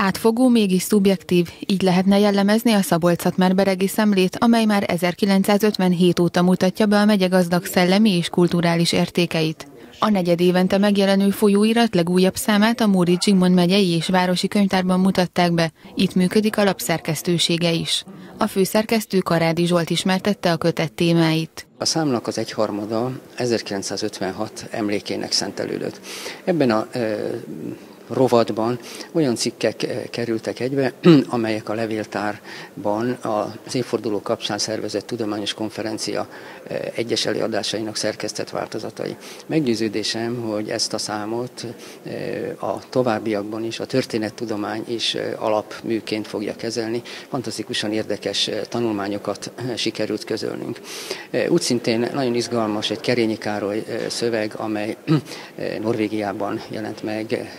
Átfogó, mégis szubjektív, így lehetne jellemezni a szabolcs beregi szemlét, amely már 1957 óta mutatja be a megye gazdag szellemi és kulturális értékeit. A negyed évente megjelenő folyóirat legújabb számát a Móri Zsigmond megyei és városi könyvtárban mutatták be, itt működik a lapszerkesztősége is. A főszerkesztő Karádi Zsolt ismertette a kötet témáit. A számnak az egyharmada 1956 emlékének szentelődött. Ebben a e, rovatban olyan cikkek eh, kerültek egybe, amelyek a levéltárban az évforduló kapcsán szervezett tudományos konferencia eh, egyes előadásainak szerkesztett változatai. Meggyőződésem, hogy ezt a számot eh, a továbbiakban is a történettudomány is alapműként fogja kezelni. Fantasztikusan érdekes tanulmányokat sikerült közölnünk. Úgy szintén nagyon izgalmas egy Kerényi Károly szöveg, amely Norvégiában jelent meg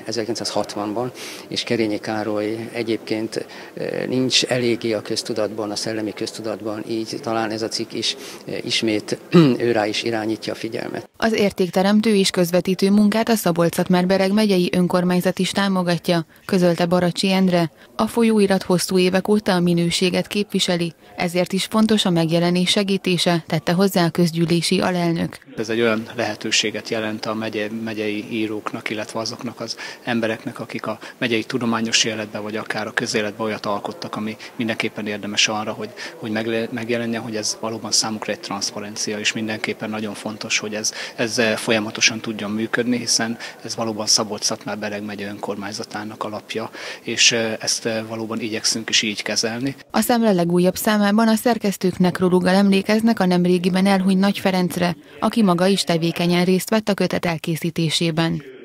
1960-ban, és Kerényi Károly egyébként eh, nincs eléggé a köztudatban, a szellemi köztudatban, így talán ez a cikk is eh, ismét őrá is irányítja a figyelmet. Az értékteremtő és közvetítő munkát a szabolcs bereg megyei önkormányzat is támogatja, közölte Baracsi Endre. A folyóirat hosszú évek óta a minőséget képviseli, ezért is fontos a megjelenés segítése, tette hozzá a közgyűlési alelnök. Ez egy olyan lehetőséget jelent a megye, megyei íróknak, illetve azoknak az embereknek, akik a megyei tudományos életben, vagy akár a közéletben olyat alkottak, ami mindenképpen érdemes arra, hogy, hogy megjelenjen, hogy ez valóban számukra egy transzparencia, és mindenképpen nagyon fontos, hogy ez, ez folyamatosan tudjon működni, hiszen ez valóban Szabolcs-Szatmár Bereg megye önkormányzatának alapja, és ezt valóban igyekszünk is így kezelni. A szemle legújabb számában a szerkesztők nekrológal emlékeznek a nemrégiben elhunyt Nagy Ferencre, aki maga is tevékenyen részt vett a kötet elkészítésében.